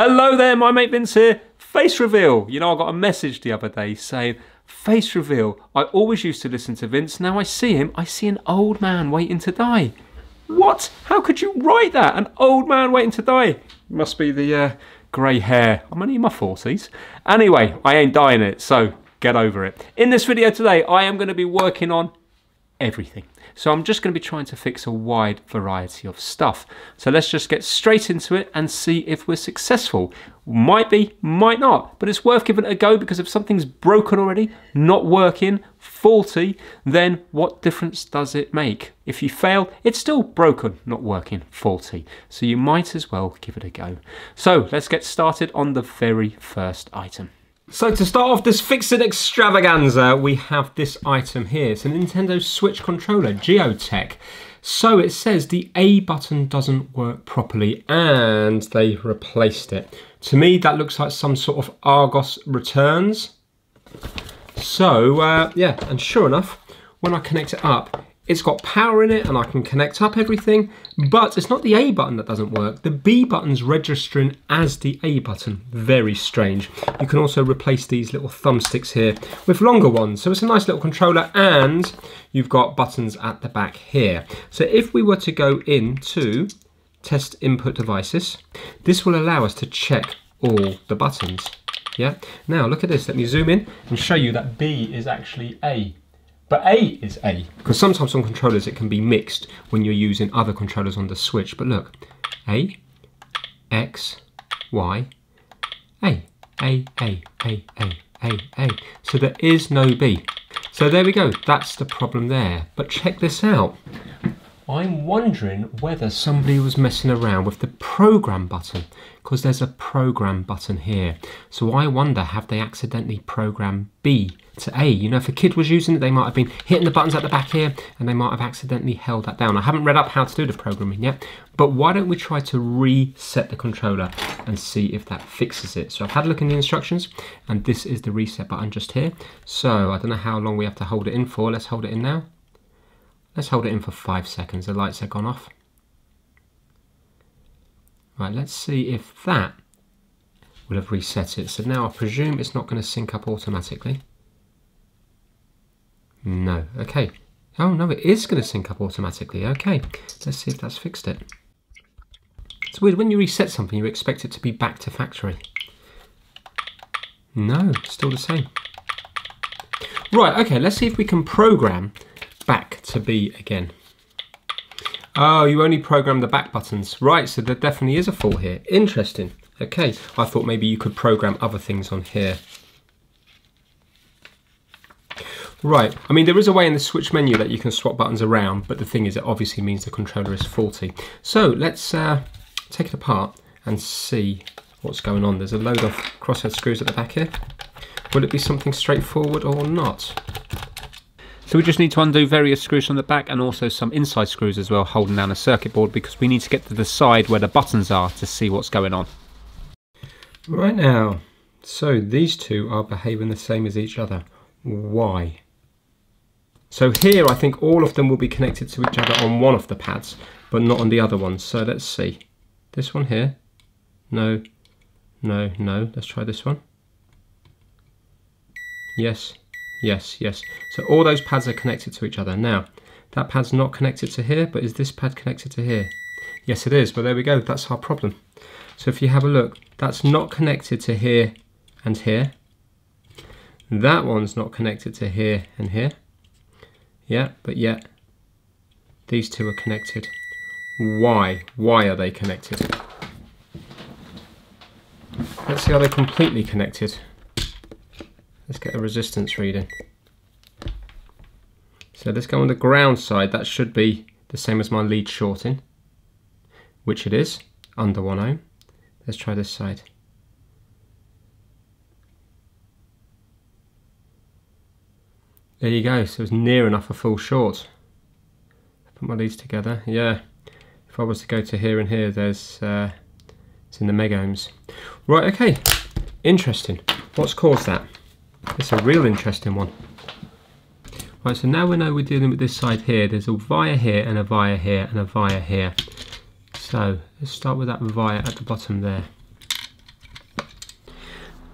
Hello there, my mate Vince here. Face reveal. You know, I got a message the other day saying, Face reveal. I always used to listen to Vince. Now I see him, I see an old man waiting to die. What? How could you write that? An old man waiting to die? Must be the uh, grey hair. I'm only in my 40s. Anyway, I ain't dying it, so get over it. In this video today, I am going to be working on everything. So I'm just going to be trying to fix a wide variety of stuff. So let's just get straight into it and see if we're successful. Might be, might not, but it's worth giving it a go because if something's broken already, not working, faulty, then what difference does it make? If you fail, it's still broken, not working, faulty. So you might as well give it a go. So let's get started on the very first item. So to start off this Fix-It extravaganza, we have this item here. It's a Nintendo Switch controller, Gioteck. So it says the A button doesn't work properly and they replaced it. To me, that looks like some sort of Argos returns. So uh, yeah, and sure enough, when I connect it up, it's got power in it and I can connect up everything, but it's not the A button that doesn't work. The B button's registering as the A button. Very strange. You can also replace these little thumbsticks here with longer ones. So it's a nice little controller and you've got buttons at the back here. So if we were to go into test input devices, this will allow us to check all the buttons. Yeah. Now look at this. Let me zoom in and show you that B is actually A. But A is A. Because sometimes on controllers it can be mixed when you're using other controllers on the Switch. But look, A, X, Y, A, A, A, A, A, A, A. So there is no B. So there we go, that's the problem there. But check this out. I'm wondering whether somebody was messing around with the program button because there's a program button here. So I wonder have they accidentally programmed B to A? You know, if a kid was using it, they might have been hitting the buttons at the back here and they might have accidentally held that down. I haven't read up how to do the programming yet, but why don't we try to reset the controller and see if that fixes it. So I've had a look in the instructions and this is the reset button just here. So I don't know how long we have to hold it in for. Let's hold it in now. Let's hold it in for five seconds. The lights have gone off. Right, let's see if that will have reset it. So now I presume it's not going to sync up automatically. No, okay. Oh no, it is going to sync up automatically. Okay, let's see if that's fixed it. It's weird, when you reset something, you expect it to be back to factory. No, still the same. Right, okay, let's see if we can program back to B again. Oh, you only program the back buttons. Right, so there definitely is a fault here. Interesting. Okay, I thought maybe you could program other things on here. Right, I mean there is a way in the switch menu that you can swap buttons around, but the thing is it obviously means the controller is faulty. So let's uh, take it apart and see what's going on. There's a load of crosshead screws at the back here. Will it be something straightforward or not? So we just need to undo various screws from the back and also some inside screws as well holding down a circuit board because we need to get to the side where the buttons are to see what's going on. Right now, so these two are behaving the same as each other. Why? So here I think all of them will be connected to each other on one of the pads but not on the other ones. So let's see. This one here. No, no, no. Let's try this one. Yes, Yes, yes. So all those pads are connected to each other. Now, that pad's not connected to here, but is this pad connected to here? Yes, it is. Well, there we go. That's our problem. So if you have a look, that's not connected to here and here. That one's not connected to here and here. Yeah, but yet these two are connected. Why? Why are they connected? Let's see, are they completely connected? Let's get a resistance reading. So let's go on the ground side. That should be the same as my lead shorting, which it is, under 1 ohm. Let's try this side. There you go, so it's near enough a full short. Put my leads together, yeah. If I was to go to here and here, there's, uh, it's in the mega ohms. Right, okay, interesting. What's caused that? It's a real interesting one. Right, so now we know we're dealing with this side here. There's a via here and a via here and a via here. So let's start with that via at the bottom there.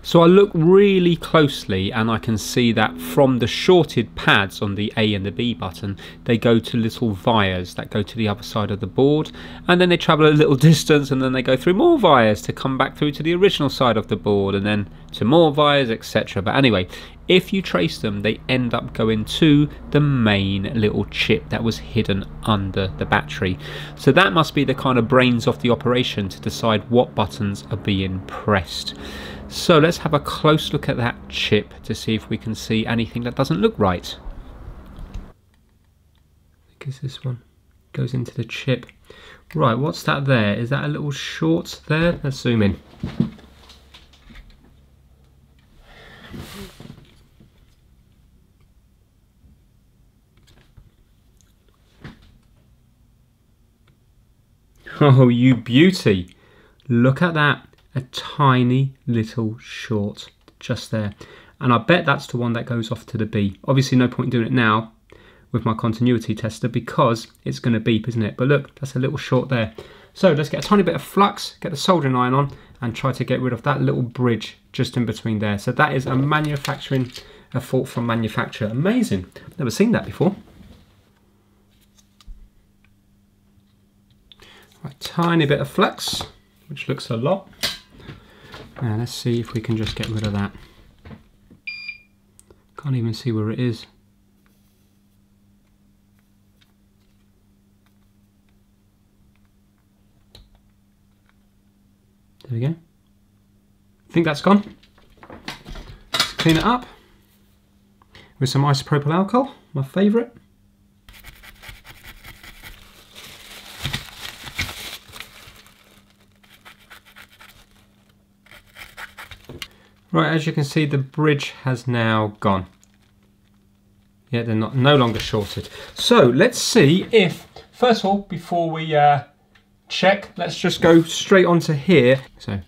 So I look really closely and I can see that from the shorted pads on the A and the B button, they go to little vias that go to the other side of the board and then they travel a little distance and then they go through more vias to come back through to the original side of the board and then to more vias, etc. But anyway, if you trace them, they end up going to the main little chip that was hidden under the battery. So that must be the kind of brains of the operation to decide what buttons are being pressed. So let's have a close look at that chip to see if we can see anything that doesn't look right. I think it's this one. Goes into the chip. Right, what's that there? Is that a little short there? Let's zoom in. Oh, you beauty. Look at that a tiny little short just there. And I bet that's the one that goes off to the B. Obviously no point in doing it now with my continuity tester because it's going to beep, isn't it? But look, that's a little short there. So let's get a tiny bit of flux, get the soldering iron on and try to get rid of that little bridge just in between there. So that is a manufacturing, a fault from manufacturer. Amazing. Never seen that before. A tiny bit of flux, which looks a lot. Now let's see if we can just get rid of that. Can't even see where it is. There we go. Think that's gone. Let's clean it up with some isopropyl alcohol, my favourite. Right, as you can see, the bridge has now gone. Yeah, they're not no longer shorted. So let's see if, first of all, before we uh, check, let's just go straight onto here. So,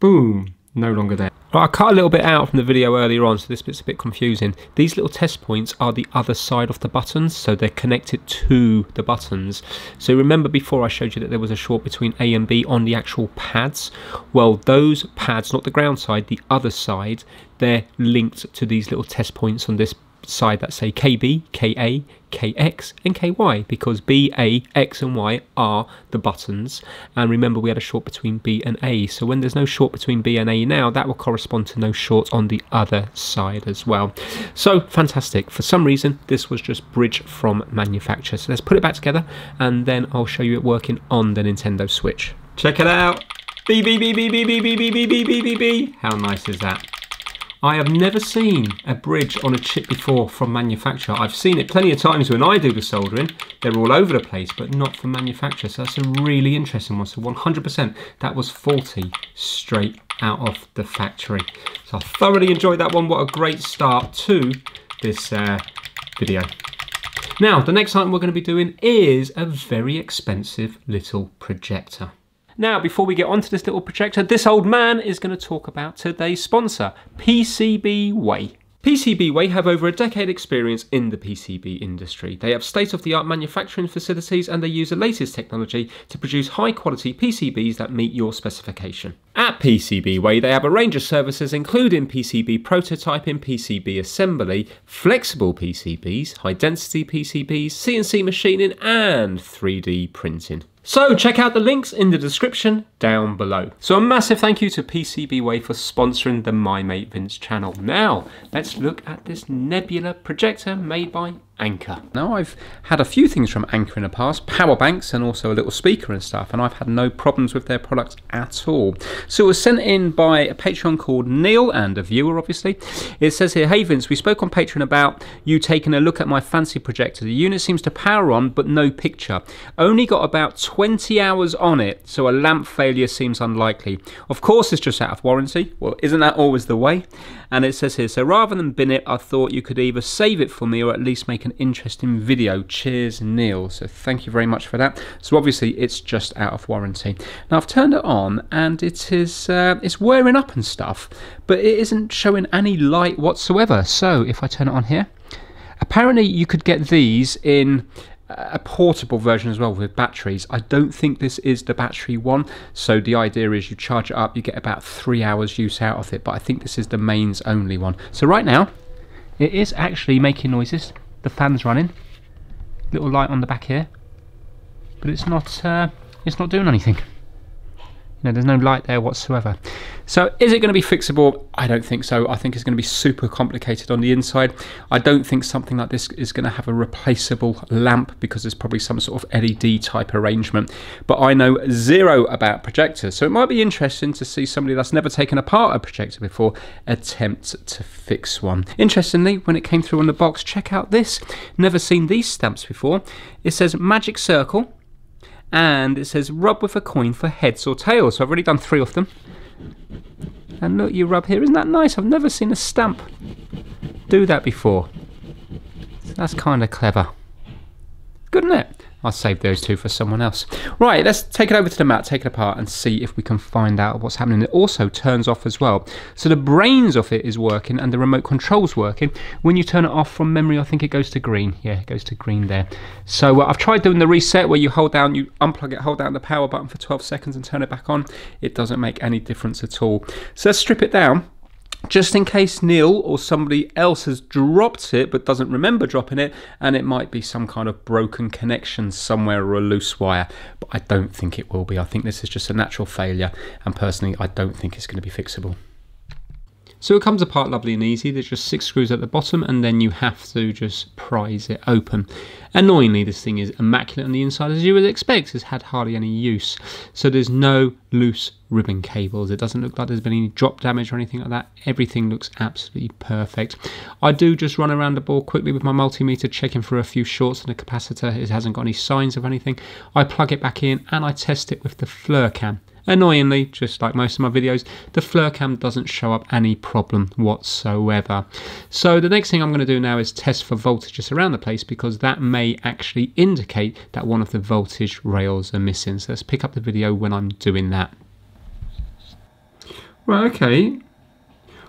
boom, no longer there. Right, I cut a little bit out from the video earlier on, so this bit's a bit confusing. These little test points are the other side of the buttons, so they're connected to the buttons. So remember before I showed you that there was a short between A and B on the actual pads? Well, those pads, not the ground side, the other side, they're linked to these little test points on this side that say KB, KA, KX and KY because B, A, X and Y are the buttons and remember we had a short between B and A so when there's no short between B and A now that will correspond to no short on the other side as well. So fantastic for some reason this was just bridge from manufacturer so let's put it back together and then I'll show you it working on the Nintendo Switch. Check it out! B B B B B B B B B B B B How nice is that? I have never seen a bridge on a chip before from manufacturer. I've seen it plenty of times when I do the soldering. They're all over the place, but not from manufacturer. So that's a really interesting one. So 100% that was faulty straight out of the factory. So I thoroughly enjoyed that one. What a great start to this uh, video. Now, the next item we're going to be doing is a very expensive little projector. Now, before we get onto this little projector, this old man is going to talk about today's sponsor, PCBWay. PCBWay have over a decade experience in the PCB industry. They have state-of-the-art manufacturing facilities and they use the latest technology to produce high-quality PCBs that meet your specification. At PCBWay, they have a range of services including PCB prototyping, PCB assembly, flexible PCBs, high-density PCBs, CNC machining and 3D printing. So check out the links in the description down below. So a massive thank you to PCBWay for sponsoring the My Mate Vince channel. Now, let's look at this Nebula projector made by Anker. Now I've had a few things from Anker in the past, power banks and also a little speaker and stuff, and I've had no problems with their products at all. So it was sent in by a Patreon called Neil and a viewer obviously. It says here, hey Vince, we spoke on Patreon about you taking a look at my fancy projector. The unit seems to power on but no picture. Only got about 20 hours on it, so a lamp failure seems unlikely. Of course it's just out of warranty. Well, isn't that always the way? And it says here, so rather than bin it, I thought you could either save it for me or at least make an interesting video. Cheers, Neil. So thank you very much for that. So obviously it's just out of warranty. Now I've turned it on and it is uh, it's wearing up and stuff, but it isn't showing any light whatsoever. So if I turn it on here, apparently you could get these in a portable version as well with batteries. I don't think this is the battery one, so the idea is you charge it up, you get about three hours use out of it, but I think this is the mains only one. So right now, it is actually making noises. The fan's running, little light on the back here, but it's not, uh, it's not doing anything. There's no light there whatsoever. So is it going to be fixable? I don't think so. I think it's going to be super complicated on the inside. I don't think something like this is going to have a replaceable lamp because there's probably some sort of LED type arrangement. But I know zero about projectors. So it might be interesting to see somebody that's never taken apart a projector before attempt to fix one. Interestingly, when it came through on the box, check out this. Never seen these stamps before. It says Magic Circle and it says rub with a coin for heads or tails. So I've already done three of them. And look, you rub here. Isn't that nice? I've never seen a stamp do that before. That's kind of clever. Good, isn't it? I'll save those two for someone else. Right, let's take it over to the mat, take it apart and see if we can find out what's happening. It also turns off as well. So the brains of it is working and the remote control's working. When you turn it off from memory, I think it goes to green. Yeah, it goes to green there. So uh, I've tried doing the reset where you hold down, you unplug it, hold down the power button for 12 seconds and turn it back on. It doesn't make any difference at all. So let's strip it down just in case Neil or somebody else has dropped it but doesn't remember dropping it, and it might be some kind of broken connection somewhere or a loose wire. But I don't think it will be. I think this is just a natural failure, and personally, I don't think it's going to be fixable. So it comes apart lovely and easy. There's just six screws at the bottom and then you have to just prise it open. Annoyingly, this thing is immaculate on the inside as you would expect. It's had hardly any use. So there's no loose ribbon cables. It doesn't look like there's been any drop damage or anything like that. Everything looks absolutely perfect. I do just run around the board quickly with my multimeter checking for a few shorts in the capacitor. It hasn't got any signs of anything. I plug it back in and I test it with the FLIR-CAM. Annoyingly, just like most of my videos, the FLIR-CAM doesn't show up any problem whatsoever. So the next thing I'm going to do now is test for voltages around the place because that may actually indicate that one of the voltage rails are missing. So let's pick up the video when I'm doing that. Right, okay.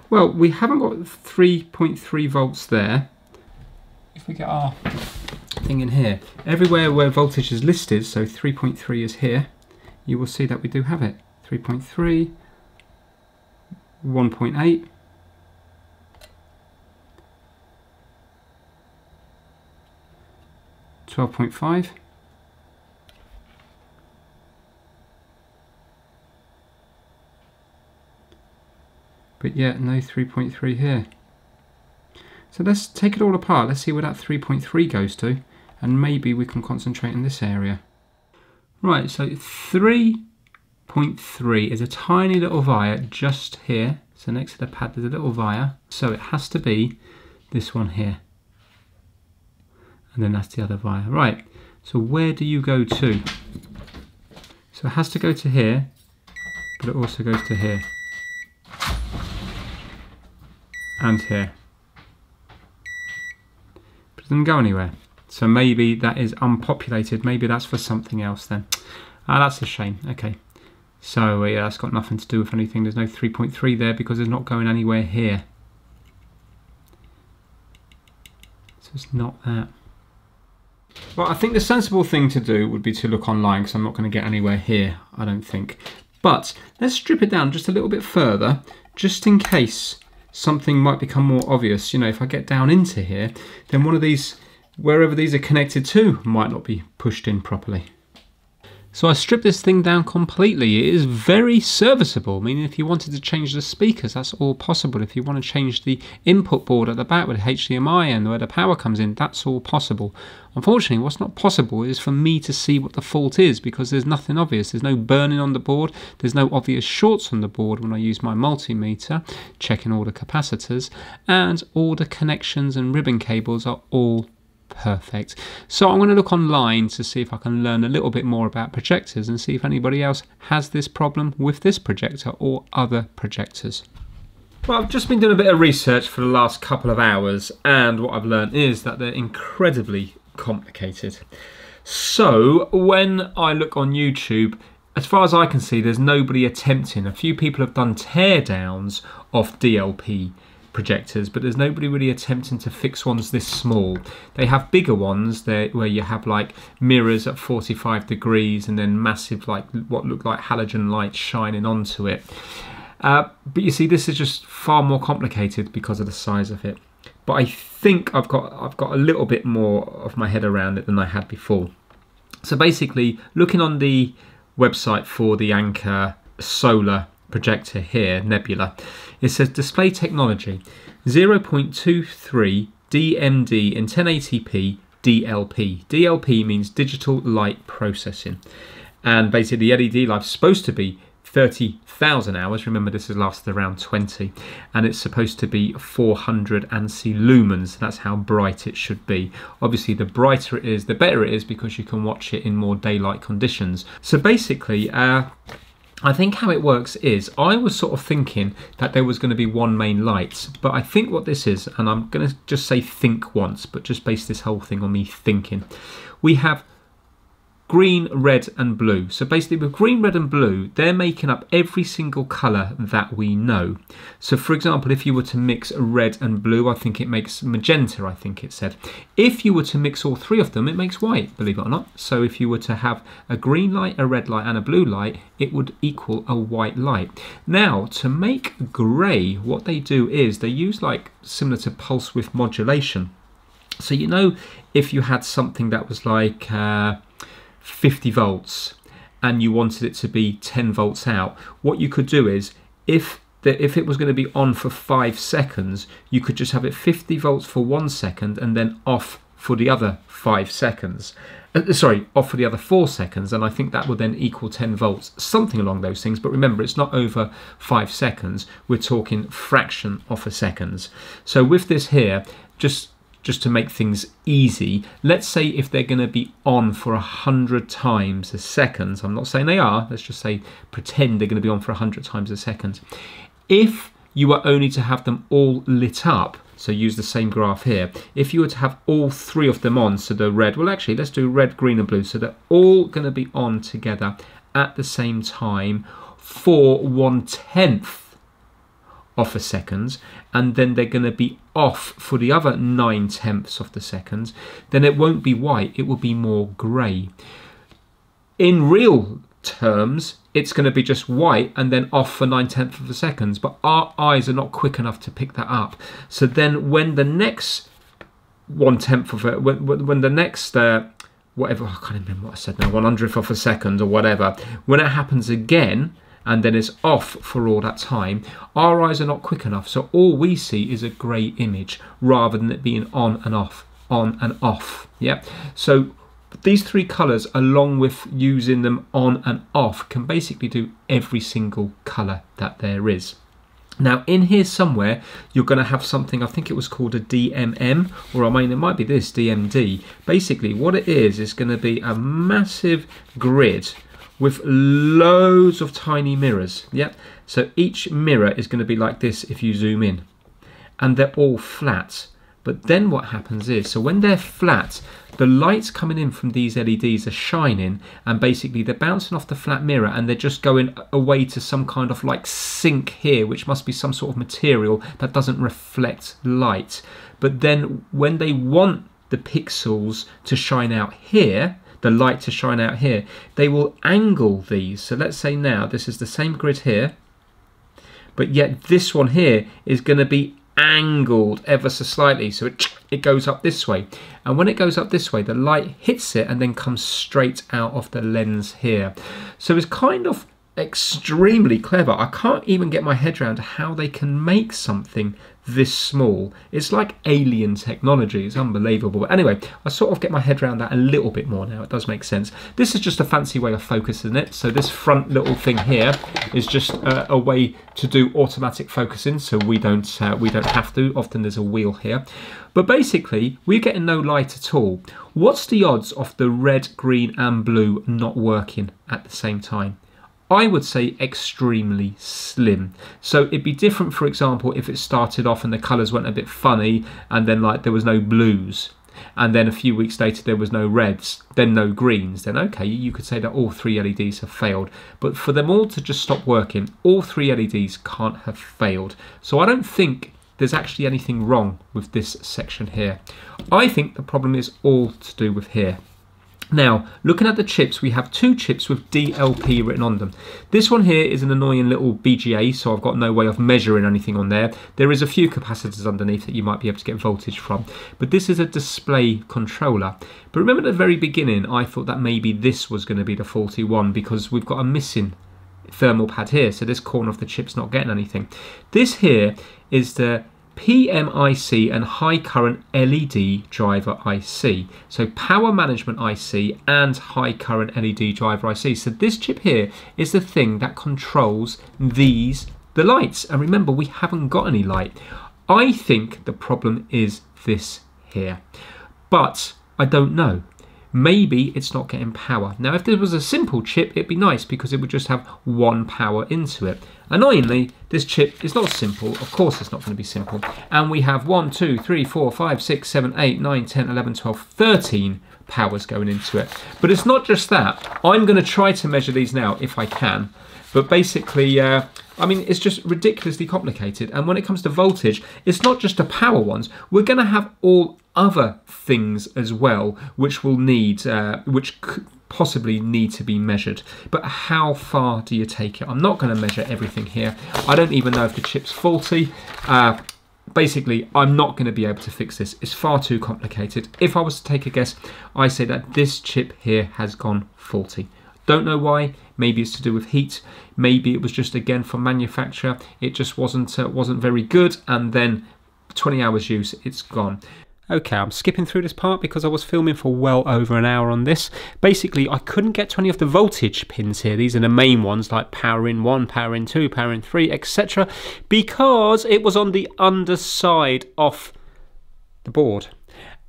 Well, we haven't got 3.3 volts there. If we get our thing in here, everywhere where voltage is listed, so 3.3 is here, you will see that we do have it. 3.3, 1.8, Twelve point five, but yet no 3.3 here. So let's take it all apart. Let's see where that 3.3 goes to, and maybe we can concentrate in this area. Right, so 3.3 is a tiny little via just here. So next to the pad there's a little via. So it has to be this one here. And then that's the other via. Right, so where do you go to? So it has to go to here, but it also goes to here. And here. But it doesn't go anywhere. So maybe that is unpopulated. Maybe that's for something else then. Ah, that's a shame. Okay. So yeah, that's got nothing to do with anything. There's no 3.3 there because it's not going anywhere here. So it's not that. Well, I think the sensible thing to do would be to look online because I'm not going to get anywhere here, I don't think. But let's strip it down just a little bit further, just in case something might become more obvious. You know, if I get down into here, then one of these wherever these are connected to might not be pushed in properly. So I stripped this thing down completely. It is very serviceable. I mean, if you wanted to change the speakers, that's all possible. If you want to change the input board at the back with HDMI and where the power comes in, that's all possible. Unfortunately, what's not possible is for me to see what the fault is because there's nothing obvious. There's no burning on the board. There's no obvious shorts on the board when I use my multimeter, checking all the capacitors, and all the connections and ribbon cables are all perfect. So I'm going to look online to see if I can learn a little bit more about projectors and see if anybody else has this problem with this projector or other projectors. Well, I've just been doing a bit of research for the last couple of hours, and what I've learned is that they're incredibly complicated. So, when I look on YouTube, as far as I can see, there's nobody attempting. A few people have done teardowns of DLP projectors, but there's nobody really attempting to fix ones this small. They have bigger ones there where you have like mirrors at 45 degrees and then massive like what look like halogen lights shining onto it. Uh, but you see, this is just far more complicated because of the size of it. But I think I've got I've got a little bit more of my head around it than I had before. So basically, looking on the website for the Anker solar projector here, Nebula, it says display technology 0.23 DMD in 1080p DLP. DLP means digital light processing. And basically, the LED light is supposed to be 30,000 hours. Remember, this has lasted around 20, and it's supposed to be 400 ANSI lumens. That's how bright it should be. Obviously, the brighter it is, the better it is because you can watch it in more daylight conditions. So basically, uh, I think how it works is I was sort of thinking that there was going to be one main light, but I think what this is, and I'm going to just say think once, but just base this whole thing on me thinking. We have green, red and blue. So basically with green, red and blue, they're making up every single colour that we know. So for example, if you were to mix red and blue, I think it makes magenta, I think it said. If you were to mix all three of them, it makes white, believe it or not. So if you were to have a green light, a red light and a blue light, it would equal a white light. Now, to make grey, what they do is they use like similar to pulse width modulation. So you know if you had something that was like... Uh, 50 volts and you wanted it to be 10 volts out, what you could do is if the, if it was going to be on for five seconds, you could just have it 50 volts for one second and then off for the other five seconds. Uh, sorry, off for the other four seconds, and I think that would then equal 10 volts, something along those things. But remember, it's not over five seconds, we're talking fraction of a seconds. So with this here, just just to make things easy, let's say if they're going to be on for a hundred times a second, I'm not saying they are, let's just say pretend they're going to be on for a hundred times a second. If you were only to have them all lit up, so use the same graph here, if you were to have all three of them on, so the red, well actually let's do red, green and blue, so they're all going to be on together at the same time for one tenth of a second and then they're going to be off for the other nine tenths of the seconds, then it won't be white, it will be more grey. In real terms, it's going to be just white and then off for nine tenths of a second, but our eyes are not quick enough to pick that up. So then when the next one tenth of it, when, when the next uh, whatever, I can't remember what I said now, one hundredth of a second or whatever, when it happens again, and then it's off for all that time, our eyes are not quick enough. So all we see is a grey image rather than it being on and off, on and off. Yeah. So these three colours, along with using them on and off, can basically do every single colour that there is. Now in here somewhere, you're going to have something, I think it was called a DMM, or I mean it might be this, DMD. Basically what it is, is going to be a massive grid with loads of tiny mirrors. Yep. So each mirror is going to be like this if you zoom in. And they're all flat. But then what happens is, so when they're flat, the lights coming in from these LEDs are shining and basically they're bouncing off the flat mirror and they're just going away to some kind of like sink here, which must be some sort of material that doesn't reflect light. But then when they want the pixels to shine out here, the light to shine out here, they will angle these. So let's say now this is the same grid here, but yet this one here is going to be angled ever so slightly. So it, it goes up this way. And when it goes up this way, the light hits it and then comes straight out of the lens here. So it's kind of extremely clever. I can't even get my head around how they can make something this small. It's like alien technology. It's unbelievable. But anyway, I sort of get my head around that a little bit more now. It does make sense. This is just a fancy way of focusing it. So this front little thing here is just a, a way to do automatic focusing. So we don't uh, we don't have to. Often there's a wheel here. But basically, we're getting no light at all. What's the odds of the red, green and blue not working at the same time? I would say extremely slim. So it'd be different, for example, if it started off and the colours went a bit funny and then like there was no blues and then a few weeks later there was no reds, then no greens, then okay, you could say that all three LEDs have failed. But for them all to just stop working, all three LEDs can't have failed. So I don't think there's actually anything wrong with this section here. I think the problem is all to do with here. Now, looking at the chips, we have two chips with DLP written on them. This one here is an annoying little BGA, so I've got no way of measuring anything on there. There is a few capacitors underneath that you might be able to get voltage from, but this is a display controller. But remember at the very beginning, I thought that maybe this was going to be the faulty one because we've got a missing thermal pad here, so this corner of the chip's not getting anything. This here is the PMIC and high current LED driver IC. So power management IC and high current LED driver IC. So this chip here is the thing that controls these, the lights. And remember, we haven't got any light. I think the problem is this here, but I don't know maybe it's not getting power. Now, if this was a simple chip, it'd be nice because it would just have one power into it. Annoyingly, this chip is not simple. Of course, it's not going to be simple. And we have 1, 2, 3, 4, 5, 6, 7, 8, 9, 10, 11, 12, 13 powers going into it. But it's not just that. I'm going to try to measure these now if I can. But basically, uh, I mean, it's just ridiculously complicated. And when it comes to voltage, it's not just the power ones. We're going to have all other things as well, which will need, uh, which possibly need to be measured. But how far do you take it? I'm not going to measure everything here. I don't even know if the chip's faulty. Uh, basically, I'm not going to be able to fix this. It's far too complicated. If I was to take a guess, I say that this chip here has gone faulty. Don't know why. Maybe it's to do with heat. Maybe it was just again from manufacturer. It just wasn't uh, wasn't very good, and then 20 hours use, it's gone. Okay, I'm skipping through this part because I was filming for well over an hour on this. Basically, I couldn't get to any of the voltage pins here. These are the main ones like power in 1, power in 2, power in 3, etc. because it was on the underside of the board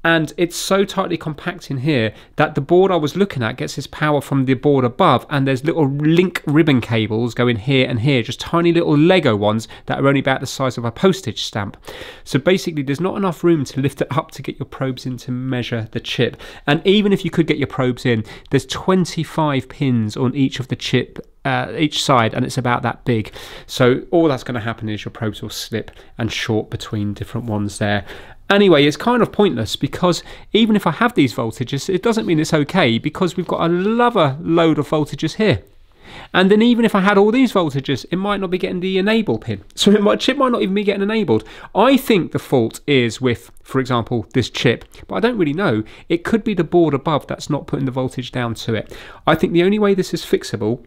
and it's so tightly compact in here that the board I was looking at gets its power from the board above and there's little link ribbon cables going here and here just tiny little Lego ones that are only about the size of a postage stamp. So basically there's not enough room to lift it up to get your probes in to measure the chip. And even if you could get your probes in there's 25 pins on each of the chip uh, each side and it's about that big. So all that's going to happen is your probes will slip and short between different ones there Anyway, it's kind of pointless because even if I have these voltages, it doesn't mean it's okay because we've got another load of voltages here. And then even if I had all these voltages, it might not be getting the enable pin. So my chip might not even be getting enabled. I think the fault is with, for example, this chip, but I don't really know. It could be the board above that's not putting the voltage down to it. I think the only way this is fixable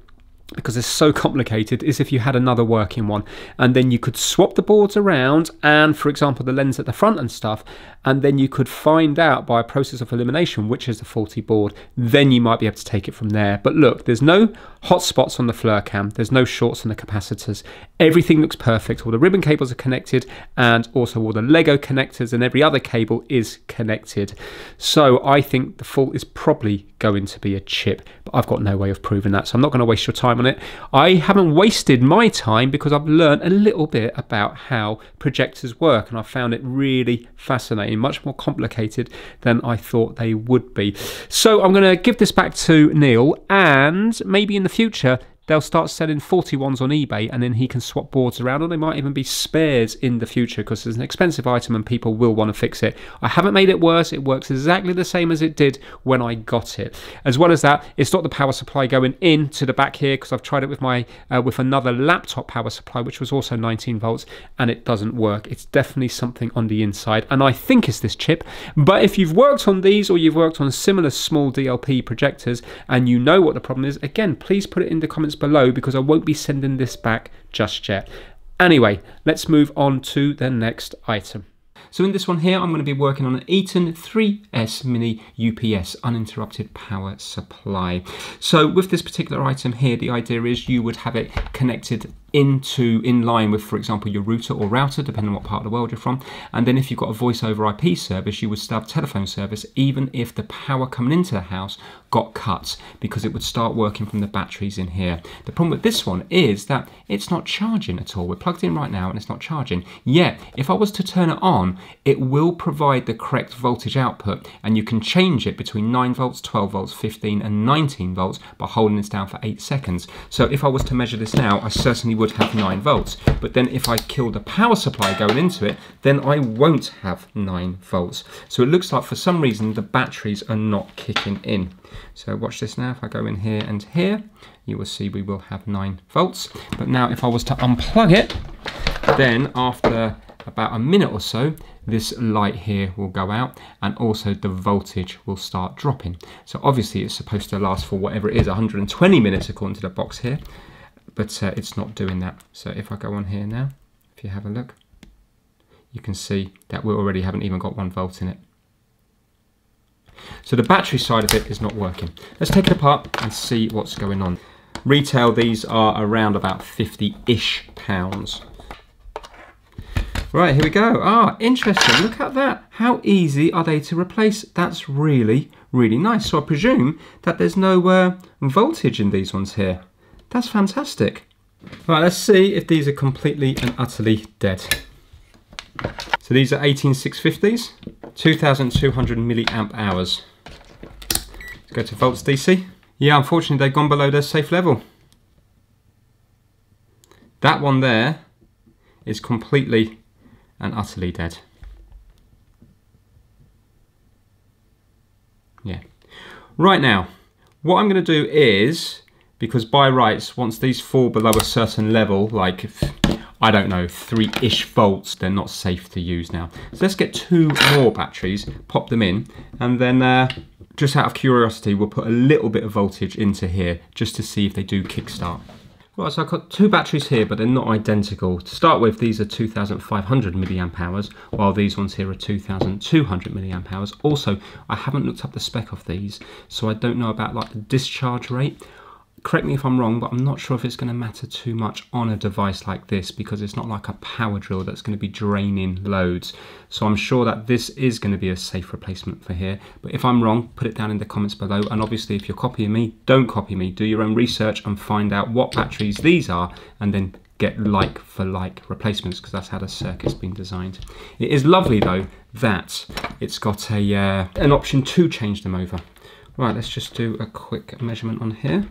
because it's so complicated is if you had another working one. And then you could swap the boards around and for example the lens at the front and stuff and then you could find out by a process of elimination which is the faulty board. Then you might be able to take it from there. But look there's no hot spots on the FLIR there's no shorts on the capacitors everything looks perfect. All the ribbon cables are connected and also all the lego connectors and every other cable is connected. So I think the fault is probably going to be a chip but I've got no way of proving that so I'm not going to waste your time on it. I haven't wasted my time because I've learned a little bit about how projectors work and I found it really fascinating much more complicated than I thought they would be. So I'm going to give this back to Neil, and maybe in the future they'll start selling 41s on eBay and then he can swap boards around, or they might even be spares in the future because it's an expensive item and people will want to fix it. I haven't made it worse, it works exactly the same as it did when I got it. As well as that, it's not the power supply going into the back here because I've tried it with my uh, with another laptop power supply, which was also 19 volts, and it doesn't work. It's definitely something on the inside, and I think it's this chip. But if you've worked on these or you've worked on similar small DLP projectors and you know what the problem is, again, please put it in the comments below because I won't be sending this back just yet. Anyway, let's move on to the next item. So in this one here, I'm going to be working on an Eaton 3S Mini UPS, uninterrupted power supply. So with this particular item here, the idea is you would have it connected into in line with, for example, your router or router, depending on what part of the world you're from. And then if you've got a voice over IP service, you would still have telephone service, even if the power coming into the house got cut, because it would start working from the batteries in here. The problem with this one is that it's not charging at all. We're plugged in right now and it's not charging. Yet, if I was to turn it on, it will provide the correct voltage output, and you can change it between 9 volts, 12 volts, 15 and 19 volts by holding this down for 8 seconds. So if I was to measure this now, I certainly would have 9 volts. But then if I kill the power supply going into it, then I won't have 9 volts. So it looks like for some reason the batteries are not kicking in. So watch this now, if I go in here and here, you will see we will have 9 volts. But now if I was to unplug it, then after about a minute or so, this light here will go out and also the voltage will start dropping. So obviously it's supposed to last for whatever it is, 120 minutes according to the box here but uh, it's not doing that. So if I go on here now, if you have a look, you can see that we already haven't even got one volt in it. So the battery side of it is not working. Let's take it apart and see what's going on. Retail, these are around about 50-ish pounds. Right, here we go. Ah, interesting. Look at that. How easy are they to replace? That's really, really nice. So I presume that there's no uh, voltage in these ones here. That's fantastic. Right, let's see if these are completely and utterly dead. So these are 18650s, 2200 milliamp hours. Let's go to volts DC. Yeah, unfortunately they've gone below their safe level. That one there is completely and utterly dead. Yeah. Right now, what I'm going to do is because by rights, once these fall below a certain level, like, I don't know, three-ish volts, they're not safe to use now. So let's get two more batteries, pop them in, and then uh, just out of curiosity, we'll put a little bit of voltage into here just to see if they do kickstart. Right, so I've got two batteries here, but they're not identical. To start with, these are 2,500 milliamp hours, while these ones here are 2,200 milliamp hours. Also, I haven't looked up the spec of these, so I don't know about like the discharge rate correct me if I'm wrong, but I'm not sure if it's going to matter too much on a device like this because it's not like a power drill that's going to be draining loads. So I'm sure that this is going to be a safe replacement for here. But if I'm wrong, put it down in the comments below. And obviously, if you're copying me, don't copy me. Do your own research and find out what batteries these are and then get like for like replacements because that's how the circuit's been designed. It is lovely though that it's got a uh, an option to change them over. Right, let's just do a quick measurement on here.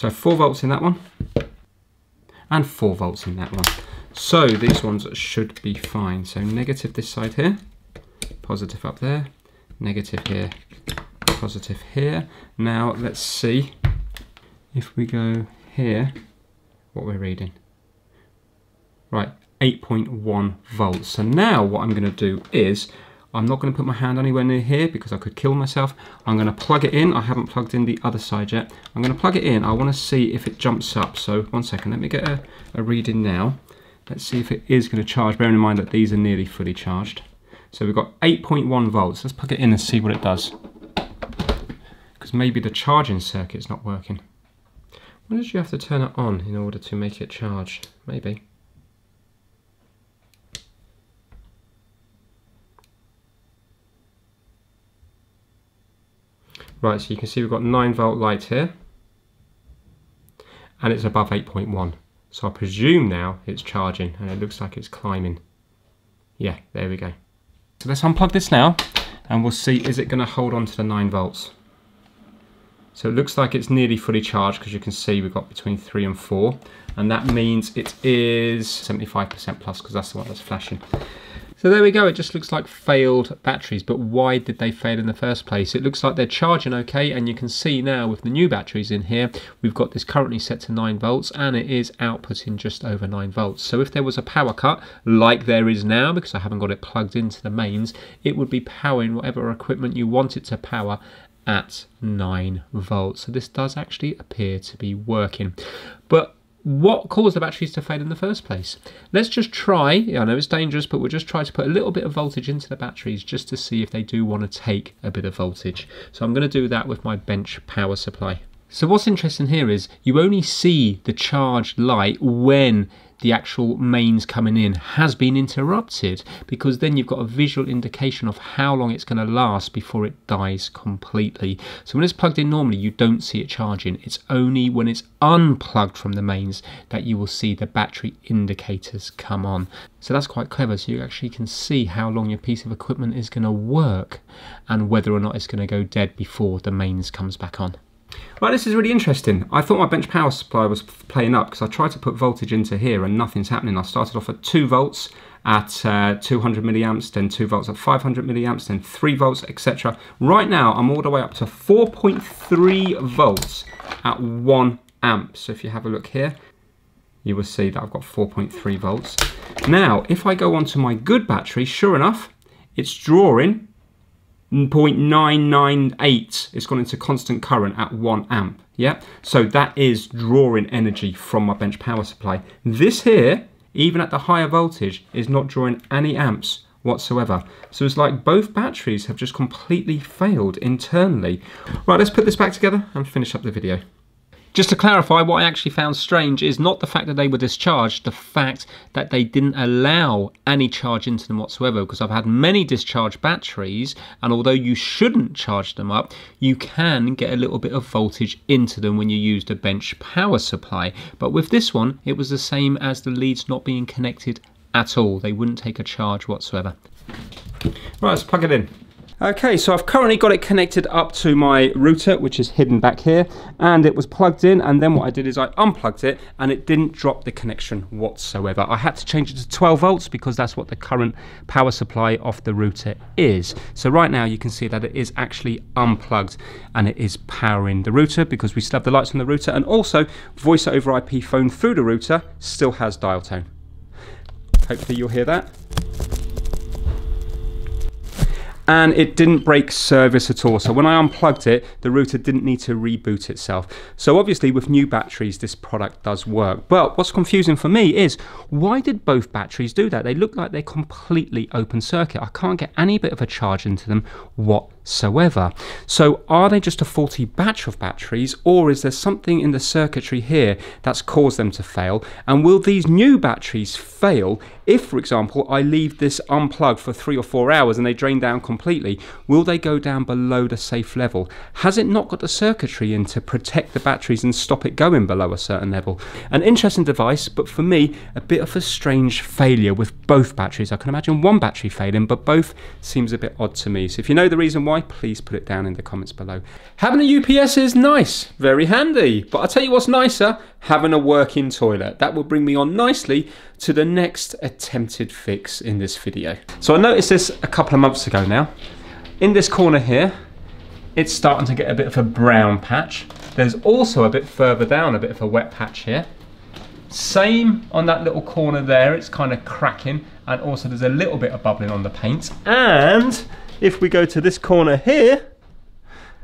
So 4 volts in that one and 4 volts in that one. So these ones should be fine. So negative this side here, positive up there, negative here, positive here. Now let's see if we go here, what we're reading. Right, 8.1 volts. So now what I'm going to do is I'm not going to put my hand anywhere near here because I could kill myself. I'm going to plug it in. I haven't plugged in the other side yet. I'm going to plug it in. I want to see if it jumps up. So one second, let me get a, a reading now. Let's see if it is going to charge, bearing in mind that these are nearly fully charged. So we've got 8.1 volts. Let's plug it in and see what it does. Because maybe the charging circuit's not working. When did you have to turn it on in order to make it charge? Maybe. Right, so you can see we've got 9 volt light here and it's above 8.1. So I presume now it's charging and it looks like it's climbing. Yeah, there we go. So let's unplug this now and we'll see is it going to hold on to the 9 volts. So it looks like it's nearly fully charged because you can see we've got between 3 and 4 and that means it is 75% plus because that's the one that's flashing. So there we go, it just looks like failed batteries, but why did they fail in the first place? It looks like they're charging okay, and you can see now with the new batteries in here, we've got this currently set to 9 volts, and it is outputting just over 9 volts. So if there was a power cut, like there is now, because I haven't got it plugged into the mains, it would be powering whatever equipment you want it to power at 9 volts. So this does actually appear to be working. But what caused the batteries to fail in the first place. Let's just try, I know it's dangerous, but we'll just try to put a little bit of voltage into the batteries just to see if they do want to take a bit of voltage. So I'm going to do that with my bench power supply. So what's interesting here is you only see the charged light when the actual mains coming in has been interrupted because then you've got a visual indication of how long it's going to last before it dies completely. So when it's plugged in normally you don't see it charging. It's only when it's unplugged from the mains that you will see the battery indicators come on. So that's quite clever so you actually can see how long your piece of equipment is going to work and whether or not it's going to go dead before the mains comes back on. Right, this is really interesting. I thought my bench power supply was playing up because I tried to put voltage into here and nothing's happening. I started off at 2 volts at uh, 200 milliamps, then 2 volts at 500 milliamps, then 3 volts, etc. Right now, I'm all the way up to 4.3 volts at 1 amp. So if you have a look here, you will see that I've got 4.3 volts. Now, if I go onto my good battery, sure enough, it's drawing 0.998 it's gone into constant current at 1 amp yeah? So that is drawing energy from my bench power supply. This here even at the higher voltage is not drawing any amps whatsoever. So it's like both batteries have just completely failed internally. Right let's put this back together and finish up the video just to clarify, what I actually found strange is not the fact that they were discharged, the fact that they didn't allow any charge into them whatsoever. Because I've had many discharged batteries, and although you shouldn't charge them up, you can get a little bit of voltage into them when you use the bench power supply. But with this one, it was the same as the leads not being connected at all. They wouldn't take a charge whatsoever. Right, let's plug it in. Okay, so I've currently got it connected up to my router, which is hidden back here, and it was plugged in, and then what I did is I unplugged it, and it didn't drop the connection whatsoever. I had to change it to 12 volts because that's what the current power supply of the router is. So right now you can see that it is actually unplugged, and it is powering the router because we still have the lights on the router, and also voice over IP phone through the router still has dial tone. Hopefully you'll hear that and it didn't break service at all. So when I unplugged it, the router didn't need to reboot itself. So obviously with new batteries, this product does work. But what's confusing for me is why did both batteries do that? They look like they're completely open circuit. I can't get any bit of a charge into them whatsoever. So are they just a faulty batch of batteries or is there something in the circuitry here that's caused them to fail? And will these new batteries fail if, for example, I leave this unplugged for three or four hours and they drain down completely, will they go down below the safe level? Has it not got the circuitry in to protect the batteries and stop it going below a certain level? An interesting device, but for me, a bit of a strange failure with both batteries. I can imagine one battery failing, but both seems a bit odd to me. So if you know the reason why, please put it down in the comments below. Having a UPS is nice, very handy, but I'll tell you what's nicer, having a working toilet. That will bring me on nicely to the next attempted fix in this video. So I noticed this a couple of months ago now. In this corner here, it's starting to get a bit of a brown patch. There's also a bit further down, a bit of a wet patch here. Same on that little corner there, it's kind of cracking and also there's a little bit of bubbling on the paint. And if we go to this corner here,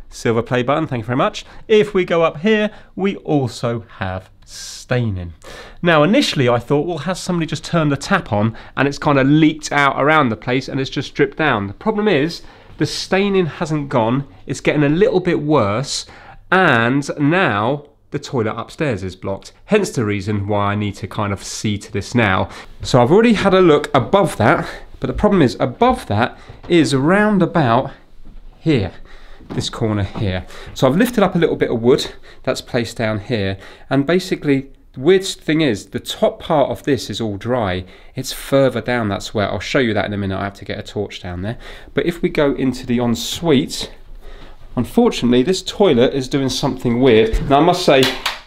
silver play button, thank you very much. If we go up here, we also have staining. Now initially I thought, well has somebody just turned the tap on and it's kind of leaked out around the place and it's just dripped down. The problem is the staining hasn't gone, it's getting a little bit worse and now the toilet upstairs is blocked. Hence the reason why I need to kind of see to this now. So I've already had a look above that, but the problem is above that is around about here this corner here. So I've lifted up a little bit of wood that's placed down here and basically the weird thing is the top part of this is all dry. It's further down that's where I'll show you that in a minute. I have to get a torch down there. But if we go into the ensuite, unfortunately this toilet is doing something weird. Now I must say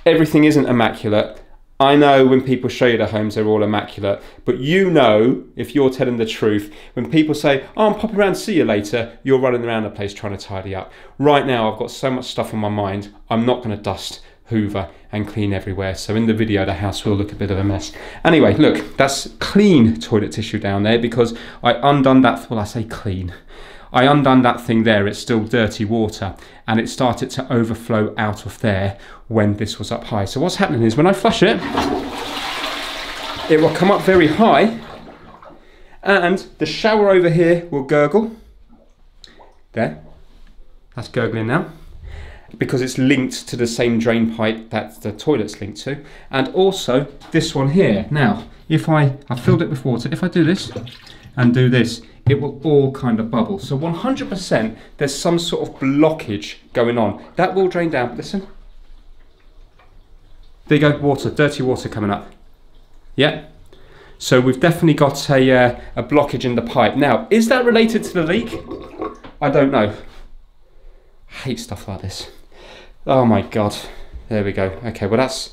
everything isn't immaculate. I know when people show you their homes, they're all immaculate, but you know if you're telling the truth. When people say, Oh, I'm popping around see you later, you're running around the place trying to tidy up. Right now, I've got so much stuff on my mind, I'm not going to dust, hoover, and clean everywhere. So in the video, the house will look a bit of a mess. Anyway, look, that's clean toilet tissue down there because I undone that, well, I say clean. I undone that thing there, it's still dirty water, and it started to overflow out of there when this was up high. So what's happening is when I flush it, it will come up very high, and the shower over here will gurgle. There, that's gurgling now. because it's linked to the same drain pipe that the toilet's linked to. And also this one here. Now, if I, I filled it with water, if I do this and do this, it will all kind of bubble. So 100% there's some sort of blockage going on. That will drain down, listen. There you go, water, dirty water coming up. Yeah, so we've definitely got a, uh, a blockage in the pipe. Now, is that related to the leak? I don't know. I hate stuff like this. Oh my god. There we go. Okay, well that's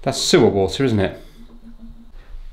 that's sewer water, isn't it?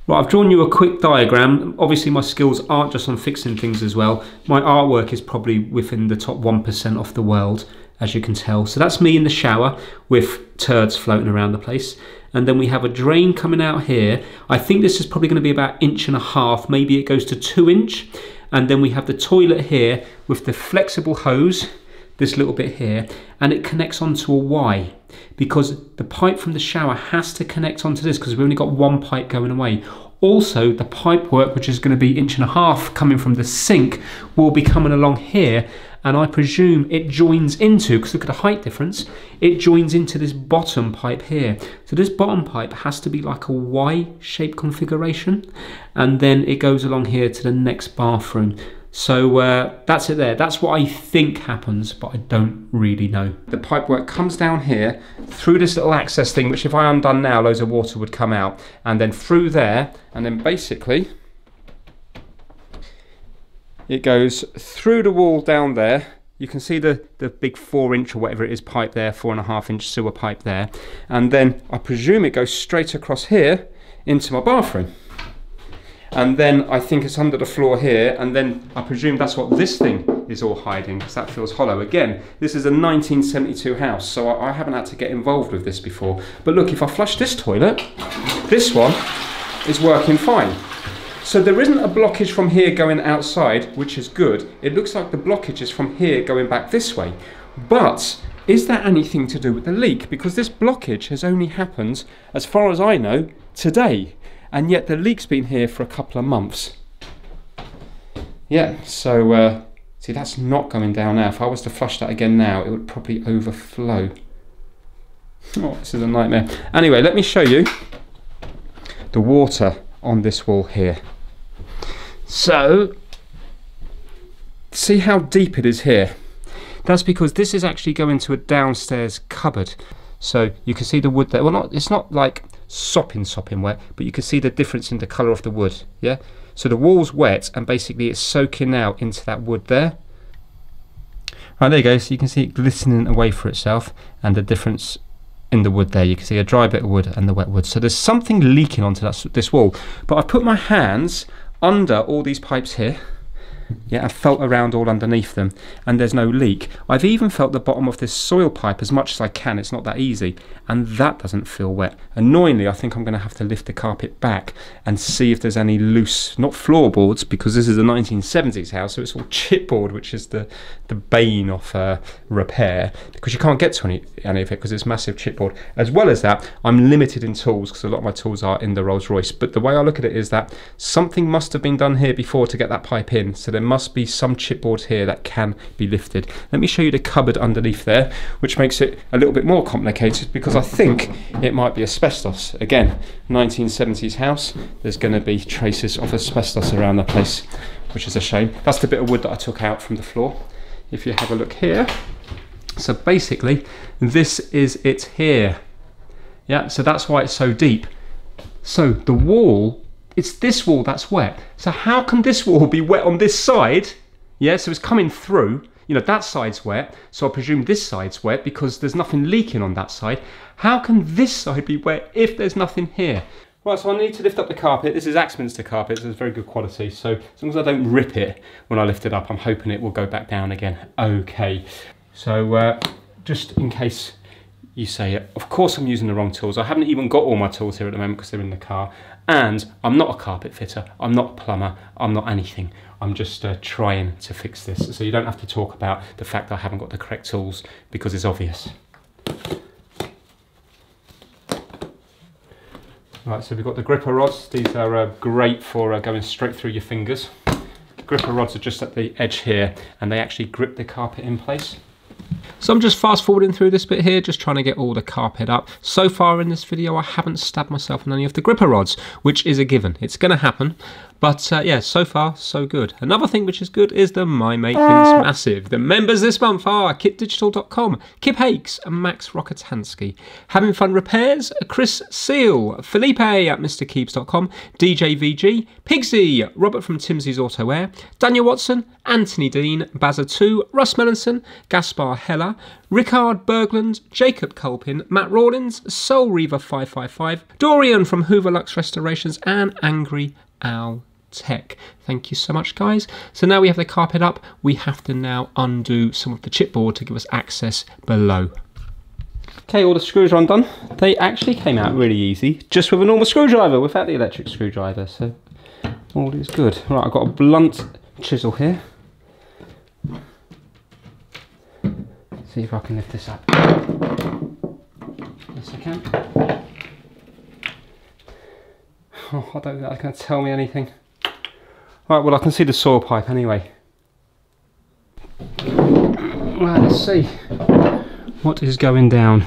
Right, I've drawn you a quick diagram. Obviously my skills aren't just on fixing things as well. My artwork is probably within the top 1% of the world, as you can tell. So that's me in the shower with turds floating around the place. And then we have a drain coming out here. I think this is probably going to be about inch and a half. Maybe it goes to two inch. And then we have the toilet here with the flexible hose this little bit here and it connects onto a Y because the pipe from the shower has to connect onto this because we've only got one pipe going away. Also, the pipe work, which is going to be inch and a half coming from the sink, will be coming along here and I presume it joins into, because look at the height difference, it joins into this bottom pipe here. So this bottom pipe has to be like a Y-shaped configuration and then it goes along here to the next bathroom. So uh, that's it there. That's what I think happens, but I don't really know. The pipework comes down here through this little access thing, which if I undone now, loads of water would come out. And then through there, and then basically, it goes through the wall down there. You can see the, the big four inch or whatever it is pipe there, four and a half inch sewer pipe there. And then I presume it goes straight across here into my bathroom and then I think it's under the floor here and then I presume that's what this thing is all hiding because that feels hollow. Again this is a 1972 house so I, I, haven't had to get involved with this before. But look if I flush this toilet this one is working fine. So there isn't a blockage from here going outside which is good. It looks like the blockage is from here going back this way. But is that anything to do with the leak? Because this blockage has only happened as far as I know today and yet the leak's been here for a couple of months. Yeah, so uh, see that's not coming down now. If I was to flush that again now, it would probably overflow. Oh, this is a nightmare. Anyway, let me show you the water on this wall here. So, see how deep it is here. That's because this is actually going to a downstairs cupboard. So you can see the wood there. Well, not it's not like sopping sopping wet, but you can see the difference in the colour of the wood. Yeah. So the wall's wet and basically it's soaking out into that wood there. Right, there you go. So you can see it glistening away for itself and the difference in the wood there. You can see a dry bit of wood and the wet wood. So there's something leaking onto that, this wall. But I've put my hands under all these pipes here yeah, I've felt around all underneath them and there's no leak. I've even felt the bottom of this soil pipe as much as I can, it's not that easy, and that doesn't feel wet. Annoyingly, I think I'm going to have to lift the carpet back and see if there's any loose, not floorboards, because this is a 1970s house, so it's all chipboard, which is the, the bane of uh, repair, because you can't get to any, any of it because it's massive chipboard. As well as that, I'm limited in tools because a lot of my tools are in the Rolls Royce, but the way I look at it is that something must have been done here before to get that pipe in, so there must be some chipboard here that can be lifted. Let me show you the cupboard underneath there, which makes it a little bit more complicated because I think it might be asbestos. Again, 1970s house, there's going to be traces of asbestos around the place, which is a shame. That's the bit of wood that I took out from the floor. If you have a look here, so basically, this is it here. Yeah, so that's why it's so deep. So the wall it's this wall that's wet. So how can this wall be wet on this side? Yeah, so it's coming through. You know, that side's wet, so I presume this side's wet because there's nothing leaking on that side. How can this side be wet if there's nothing here? Right, so I need to lift up the carpet. This is Axminster carpet, so it's very good quality. So as long as I don't rip it when I lift it up, I'm hoping it will go back down again. Okay, so uh, just in case you say it, of course I'm using the wrong tools. I haven't even got all my tools here at the moment because they're in the car. And I'm not a carpet fitter, I'm not a plumber, I'm not anything. I'm just uh, trying to fix this. So you don't have to talk about the fact that I haven't got the correct tools because it's obvious. Right, so we've got the gripper rods. These are uh, great for uh, going straight through your fingers. gripper rods are just at the edge here and they actually grip the carpet in place. So I'm just fast forwarding through this bit here, just trying to get all the carpet up. So far in this video, I haven't stabbed myself on any of the gripper rods, which is a given. It's going to happen. But uh, yeah, so far, so good. Another thing which is good is the My Mate Vince Massive. The members this month are kitdigital.com, Kip Hakes, and Max Rokotansky. Having Fun Repairs, Chris Seal, Felipe at MrKeeps.com, DJ VG, Pigsy, Robert from Timsey's Auto Air, Daniel Watson, Anthony Dean, Bazza2, Russ Mellinson, Gaspar Heller, Ricard Berglund, Jacob Culpin, Matt Rawlins, Soul Reaver 555, Dorian from Hoover Lux Restorations, and Angry Al Tech. Thank you so much, guys. So now we have the carpet up, we have to now undo some of the chipboard to give us access below. Okay, all the screws are undone. They actually came out really easy, just with a normal screwdriver, without the electric screwdriver, so all is good. Right, I've got a blunt chisel here. See if I can lift this up. Yes, I can. Oh, I don't think that's going to tell me anything. Right, well I can see the soil pipe anyway. Right, let's see what is going down.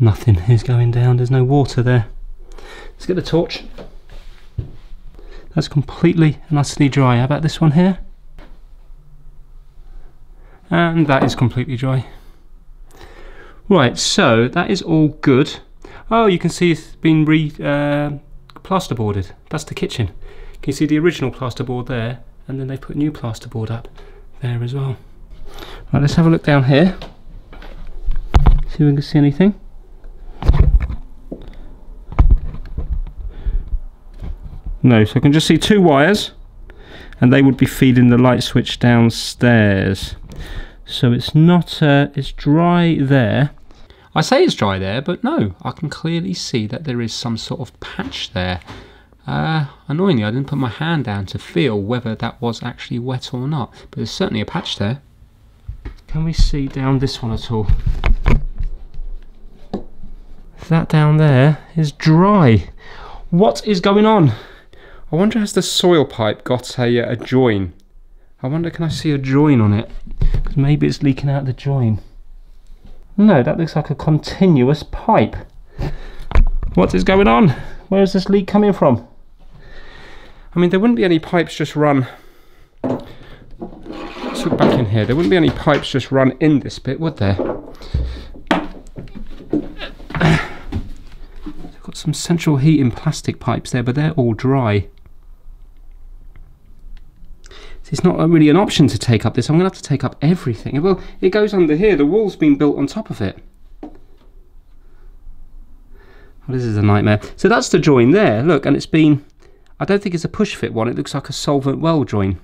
Nothing is going down, there's no water there. Let's get the torch. That's completely utterly dry. How about this one here? And that is completely dry. Right, so that is all good. Oh, you can see it's been re uh, plasterboarded. That's the kitchen. Can you see the original plasterboard there? And then they put new plasterboard up there as well. Right, let's have a look down here. See if we can see anything. No, so I can just see two wires and they would be feeding the light switch downstairs. So it's not, uh, it's dry there. I say it's dry there, but no, I can clearly see that there is some sort of patch there. Uh, annoyingly, I didn't put my hand down to feel whether that was actually wet or not, but there's certainly a patch there. Can we see down this one at all? That down there is dry. What is going on? I wonder has the soil pipe got a, a join? I wonder can I see a join on it? Because maybe it's leaking out the join. No, that looks like a continuous pipe. What is going on? Where is this leak coming from? I mean, there wouldn't be any pipes just run... Let's look back in here. There wouldn't be any pipes just run in this bit, would there? They've got some central heating plastic pipes there, but they're all dry. It's not uh, really an option to take up this. I'm going to have to take up everything. Well, it goes under here. The wall's been built on top of it. Well, this is a nightmare. So that's the join there. Look, and it's been... I don't think it's a push fit one. It looks like a solvent weld join.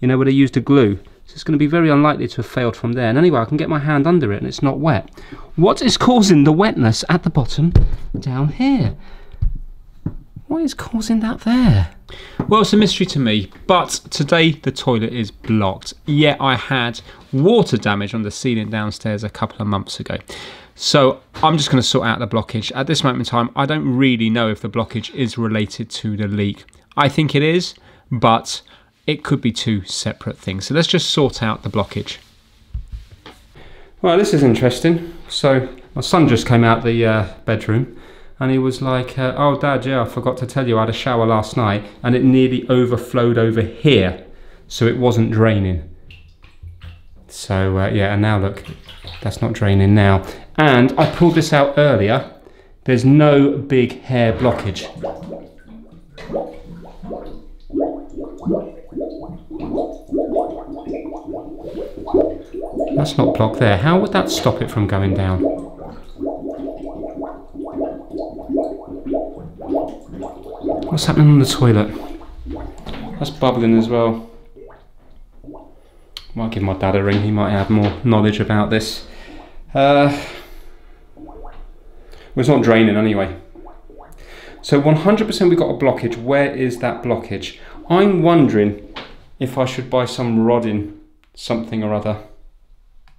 You know, where they used a glue. So it's going to be very unlikely to have failed from there. And anyway, I can get my hand under it and it's not wet. What is causing the wetness at the bottom down here? What is causing that there? Well, it's a mystery to me, but today the toilet is blocked. Yet I had water damage on the ceiling downstairs a couple of months ago. So I'm just going to sort out the blockage. At this moment in time, I don't really know if the blockage is related to the leak. I think it is, but it could be two separate things. So let's just sort out the blockage. Well, this is interesting. So my son just came out the uh, bedroom and he was like, uh, "Oh, Dad, yeah, I forgot to tell you, I had a shower last night, and it nearly overflowed over here, so it wasn't draining." So uh, yeah, and now look, that's not draining now. And I pulled this out earlier. There's no big hair blockage. That's not blocked there. How would that stop it from going down? What's happening on the toilet? That's bubbling as well. Might give my dad a ring, he might have more knowledge about this. Uh, well, it's not draining anyway. So 100% we've got a blockage. Where is that blockage? I'm wondering if I should buy some rodding something or other.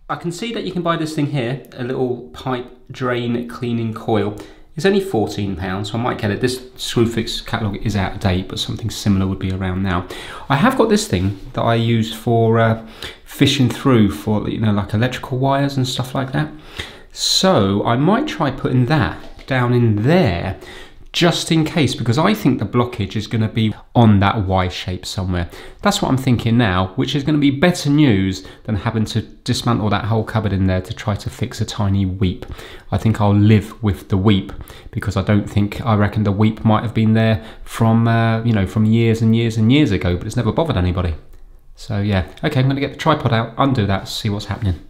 I can see that you can buy this thing here, a little pipe drain cleaning coil. It's only £14, so I might get it. This Screwfix catalogue is out of date, but something similar would be around now. I have got this thing that I use for uh, fishing through for, you know, like electrical wires and stuff like that. So I might try putting that down in there just in case, because I think the blockage is going to be on that Y shape somewhere. That's what I'm thinking now, which is going to be better news than having to dismantle that whole cupboard in there to try to fix a tiny weep. I think I'll live with the weep because I don't think, I reckon the weep might have been there from, uh, you know, from years and years and years ago, but it's never bothered anybody. So yeah, okay, I'm going to get the tripod out, undo that, see what's happening.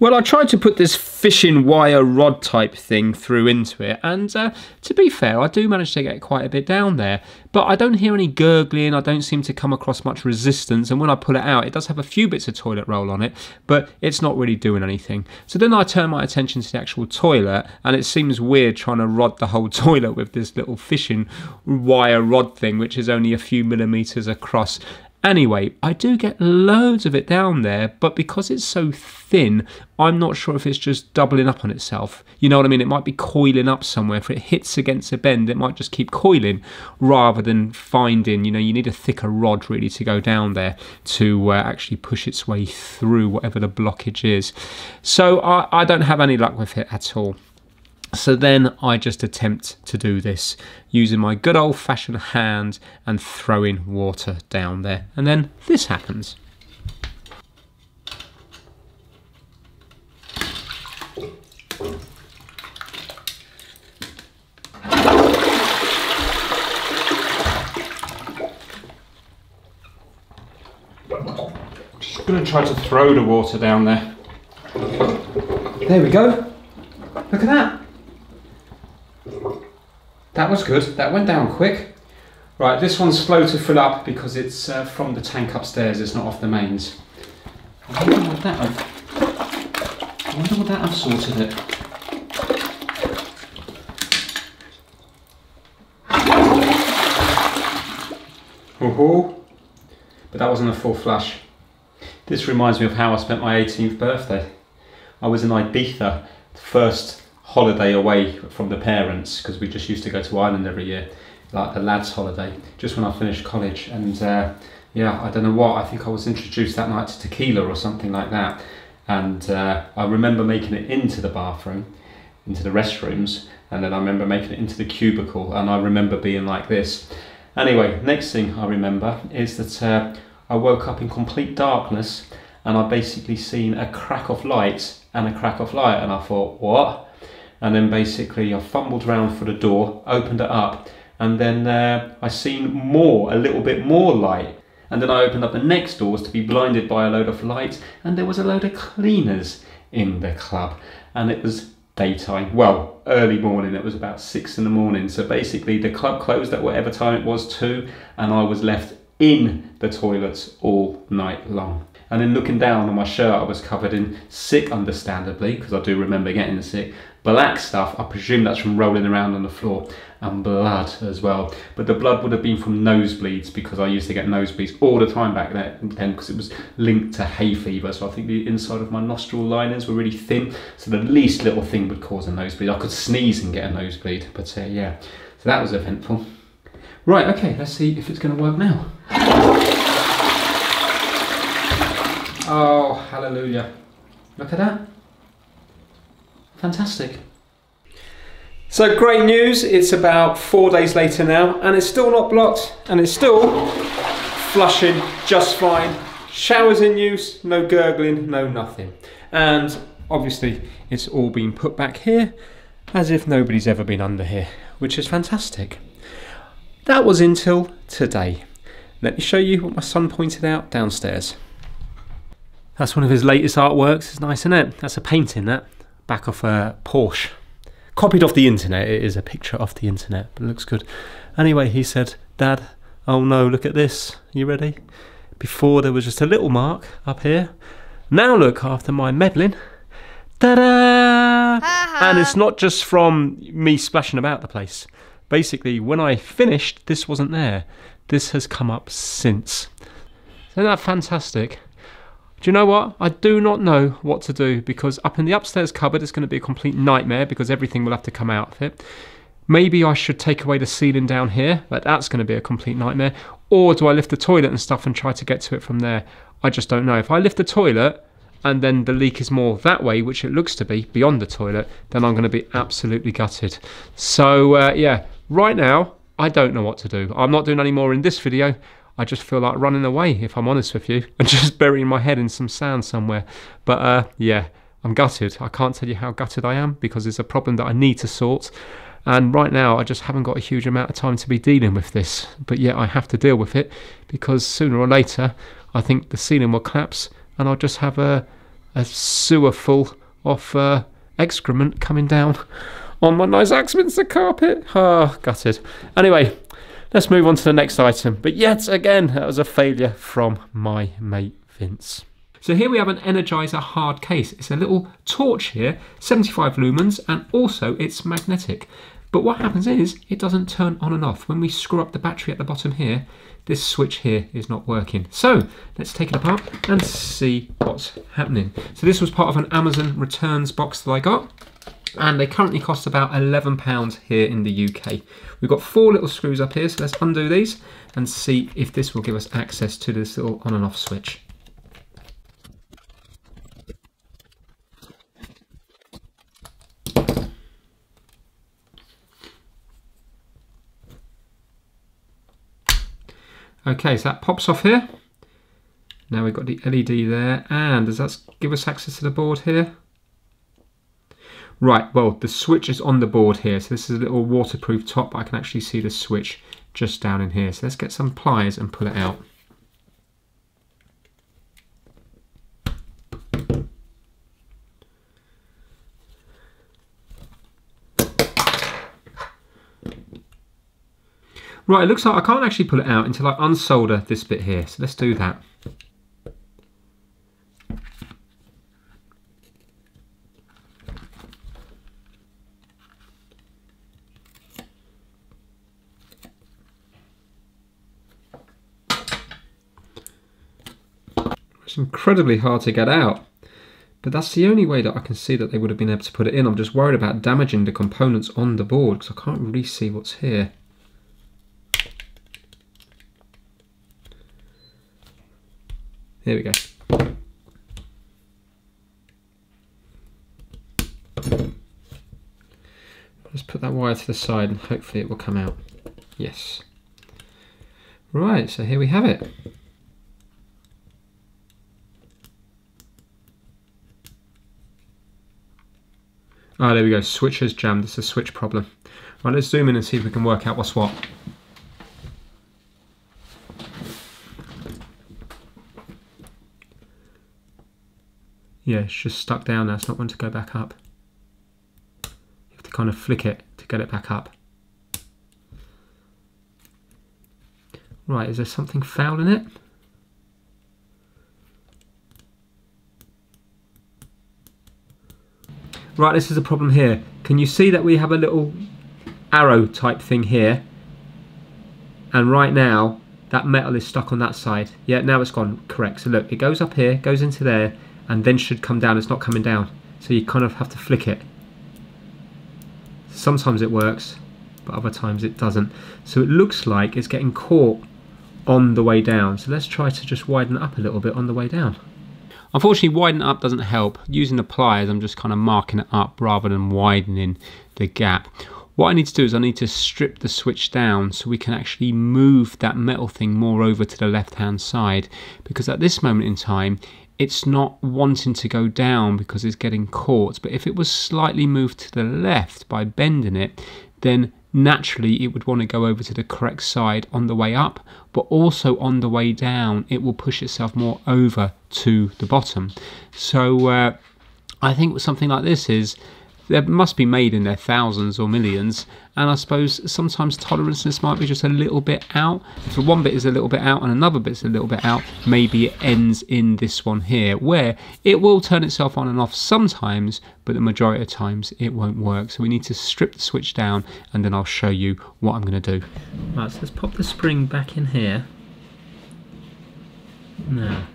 Well, I tried to put this fishing wire rod type thing through into it, and uh, to be fair, I do manage to get quite a bit down there, but I don't hear any gurgling, I don't seem to come across much resistance, and when I pull it out, it does have a few bits of toilet roll on it, but it's not really doing anything. So then I turn my attention to the actual toilet, and it seems weird trying to rod the whole toilet with this little fishing wire rod thing, which is only a few millimetres across. Anyway, I do get loads of it down there, but because it's so thin, I'm not sure if it's just doubling up on itself. You know what I mean? It might be coiling up somewhere. If it hits against a bend, it might just keep coiling rather than finding, you know, you need a thicker rod really to go down there to uh, actually push its way through whatever the blockage is. So I, I don't have any luck with it at all. So then I just attempt to do this using my good old fashioned hand and throwing water down there. And then this happens. Just going to try to throw the water down there. There we go. Look at that. That was good. That went down quick. Right, this one's slow to fill up because it's uh, from the tank upstairs. It's not off the mains. I wonder what that. I've, I wonder what that I've sorted it. Oh, but that wasn't a full flush. This reminds me of how I spent my 18th birthday. I was in Ibiza, first holiday away from the parents because we just used to go to Ireland every year, like the lads' holiday, just when I finished college. And uh, yeah, I don't know what, I think I was introduced that night to tequila or something like that. And uh, I remember making it into the bathroom, into the restrooms, and then I remember making it into the cubicle, and I remember being like this. Anyway, next thing I remember is that uh, I woke up in complete darkness and I basically seen a crack of light and a crack of light, and I thought, what? And then basically I fumbled around for the door, opened it up, and then uh, I seen more, a little bit more light. And then I opened up the next doors to be blinded by a load of lights, and there was a load of cleaners in the club, and it was daytime. Well, early morning. It was about six in the morning. So basically, the club closed at whatever time it was, too, and I was left in the toilets all night long. And then looking down on my shirt, I was covered in sick, understandably, because I do remember getting sick, black stuff, I presume that's from rolling around on the floor, and blood as well. But the blood would have been from nosebleeds because I used to get nosebleeds all the time back then because it was linked to hay fever. So I think the inside of my nostril liners were really thin, so the least little thing would cause a nosebleed. I could sneeze and get a nosebleed, but uh, yeah, so that was eventful. Right, okay, let's see if it's going to work now. Oh, hallelujah. Look at that. Fantastic. So great news, it's about four days later now and it's still not blocked and it's still flushing just fine. Showers in use, no gurgling, no nothing. And obviously it's all been put back here as if nobody's ever been under here, which is fantastic. That was until today. Let me show you what my son pointed out downstairs. That's one of his latest artworks. It's nice, isn't it? That's a painting, that back of a uh, Porsche. Copied off the internet. It is a picture off the internet, but it looks good. Anyway, he said, Dad, oh no, look at this. You ready? Before there was just a little mark up here. Now look after my meddling. Ta-da! and it's not just from me splashing about the place. Basically, when I finished, this wasn't there. This has come up since. Isn't that fantastic? Do you know what? I do not know what to do because up in the upstairs cupboard it's going to be a complete nightmare because everything will have to come out of it. Maybe I should take away the ceiling down here, but that's going to be a complete nightmare. Or do I lift the toilet and stuff and try to get to it from there? I just don't know. If I lift the toilet and then the leak is more that way, which it looks to be, beyond the toilet, then I'm going to be absolutely gutted. So, uh, yeah, right now, I don't know what to do. I'm not doing any more in this video. I just feel like running away, if I'm honest with you, and just burying my head in some sand somewhere. But uh, yeah, I'm gutted. I can't tell you how gutted I am because it's a problem that I need to sort. And right now, I just haven't got a huge amount of time to be dealing with this. But yet, I have to deal with it because sooner or later, I think the ceiling will collapse and I'll just have a, a sewer full of uh, excrement coming down on my nice Axminster carpet. Ah, oh, gutted. Anyway, let's move on to the next item. But yet again, that was a failure from my mate Vince. So here we have an Energizer hard case. It's a little torch here, 75 lumens, and also it's magnetic. But what happens is it doesn't turn on and off. When we screw up the battery at the bottom here, this switch here is not working. So let's take it apart and see what's happening. So this was part of an Amazon returns box that I got and they currently cost about £11 here in the UK. We've got four little screws up here, so let's undo these and see if this will give us access to this little on and off switch. Okay, so that pops off here. Now we've got the LED there, and does that give us access to the board here? Right, well, the switch is on the board here, so this is a little waterproof top. I can actually see the switch just down in here. So let's get some pliers and pull it out. Right, it looks like I can't actually pull it out until I unsolder this bit here. So let's do that. It's incredibly hard to get out. But that's the only way that I can see that they would have been able to put it in. I'm just worried about damaging the components on the board because I can't really see what's here. There we go. Let's put that wire to the side and hopefully it will come out. Yes. Right, so here we have it. Ah, oh, there we go. Switch has jammed. It's a switch problem. Right, let's zoom in and see if we can work out what's what. yeah, it's just stuck down there. It's not going to go back up. You have to kind of flick it to get it back up. Right, is there something foul in it? Right, this is a problem here. Can you see that we have a little arrow type thing here? And right now, that metal is stuck on that side. Yeah, now it's gone. Correct. So look, it goes up here, goes into there, and then should come down. It's not coming down. So you kind of have to flick it. Sometimes it works, but other times it doesn't. So it looks like it's getting caught on the way down. So let's try to just widen it up a little bit on the way down. Unfortunately, widen up doesn't help. Using the pliers, I'm just kind of marking it up rather than widening the gap. What I need to do is I need to strip the switch down so we can actually move that metal thing more over to the left hand side because at this moment in time it's not wanting to go down because it's getting caught. But if it was slightly moved to the left by bending it, then naturally it would want to go over to the correct side on the way up, but also on the way down, it will push itself more over to the bottom. So uh, I think something like this is they must be made in their thousands or millions and I suppose sometimes tolerances might be just a little bit out if one bit is a little bit out and another bit's a little bit out maybe it ends in this one here where it will turn itself on and off sometimes but the majority of times it won't work so we need to strip the switch down and then I'll show you what I'm going to do. Right so let's pop the spring back in here now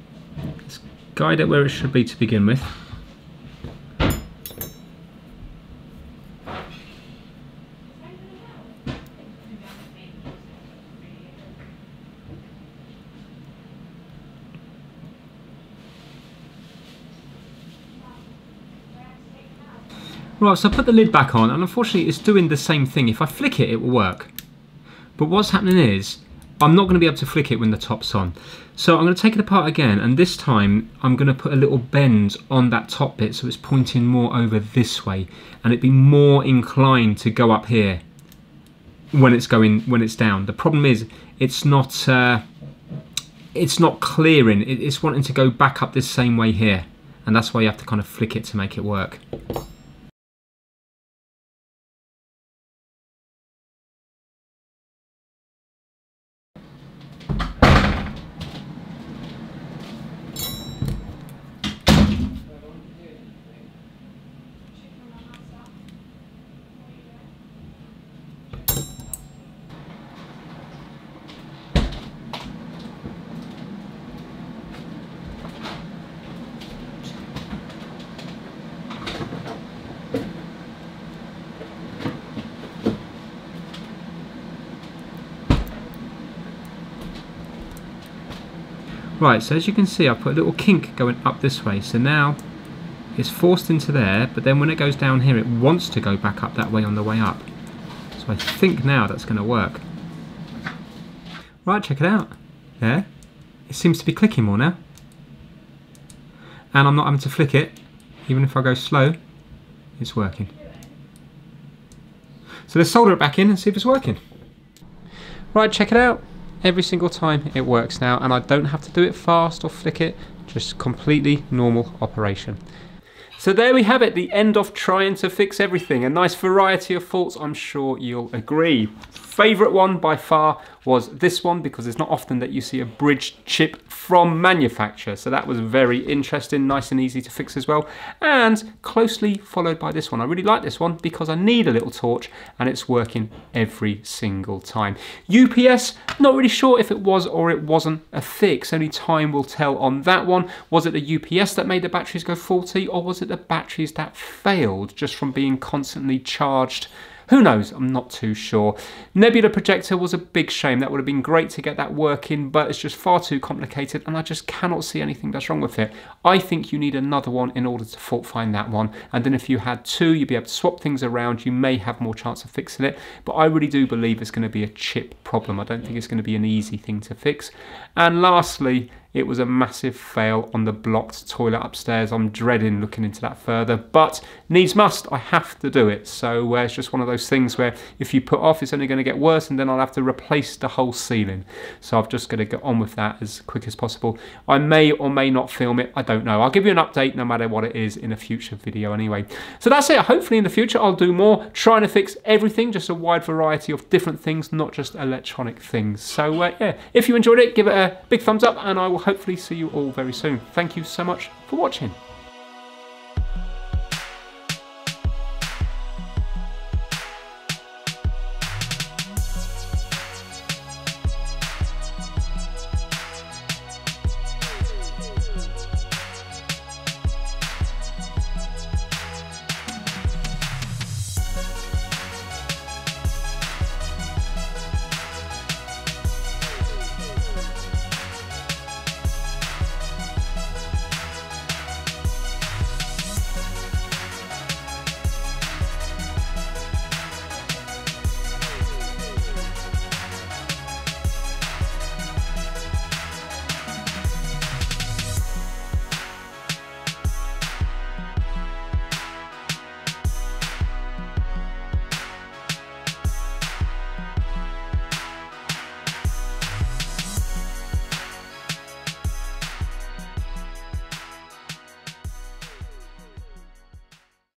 let's guide it where it should be to begin with. Right, so I put the lid back on and unfortunately it's doing the same thing. If I flick it, it will work. But what's happening is, I'm not going to be able to flick it when the top's on. So I'm going to take it apart again and this time I'm going to put a little bend on that top bit so it's pointing more over this way and it'd be more inclined to go up here when it's going when it's down. The problem is it's not uh, it's not clearing. It's wanting to go back up this same way here and that's why you have to kind of flick it to make it work. Right, so as you can see, I put a little kink going up this way. So now it's forced into there, but then when it goes down here, it wants to go back up that way on the way up. So I think now that's going to work. Right, check it out. There. It seems to be clicking more now. And I'm not having to flick it. Even if I go slow, it's working. So let's solder it back in and see if it's working. Right, check it out every single time it works now and I don't have to do it fast or flick it just completely normal operation so there we have it, the end of trying to fix everything. A nice variety of faults, I'm sure you'll agree. Favourite one by far was this one because it's not often that you see a bridge chip from manufacture. So that was very interesting, nice and easy to fix as well. And closely followed by this one. I really like this one because I need a little torch and it's working every single time. UPS, not really sure if it was or it wasn't a fix. Only time will tell on that one. Was it the UPS that made the batteries go faulty or was it the batteries that failed just from being constantly charged who knows? I'm not too sure. Nebula projector was a big shame. That would have been great to get that working, but it's just far too complicated and I just cannot see anything that's wrong with it. I think you need another one in order to fault find that one. And then if you had two, you'd be able to swap things around. You may have more chance of fixing it, but I really do believe it's going to be a chip problem. I don't think it's going to be an easy thing to fix. And lastly, it was a massive fail on the blocked toilet upstairs. I'm dreading looking into that further, but needs must. I have to do it. So uh, it's just one of those things where if you put off, it's only going to get worse, and then I'll have to replace the whole ceiling. So I've just got to get on with that as quick as possible. I may or may not film it. I don't know. I'll give you an update no matter what it is in a future video anyway. So that's it. Hopefully in the future I'll do more trying to fix everything, just a wide variety of different things, not just electronic things. So uh, yeah, if you enjoyed it, give it a big thumbs up, and I will will hopefully see you all very soon. Thank you so much for watching.